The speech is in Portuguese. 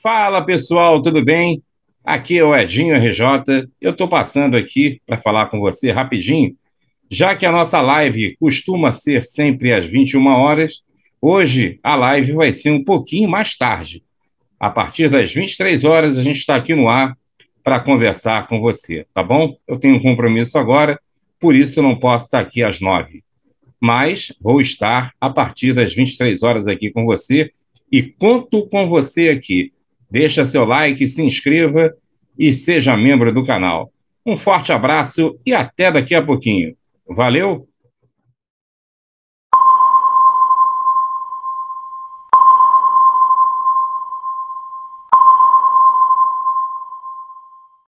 Fala pessoal, tudo bem? Aqui é o Edinho RJ. Eu estou passando aqui para falar com você rapidinho, já que a nossa live costuma ser sempre às 21 horas. Hoje a live vai ser um pouquinho mais tarde. A partir das 23 horas a gente está aqui no ar para conversar com você, tá bom? Eu tenho um compromisso agora, por isso eu não posso estar aqui às 9. Mas vou estar a partir das 23 horas aqui com você e conto com você aqui. Deixa seu like, se inscreva e seja membro do canal. Um forte abraço e até daqui a pouquinho. Valeu!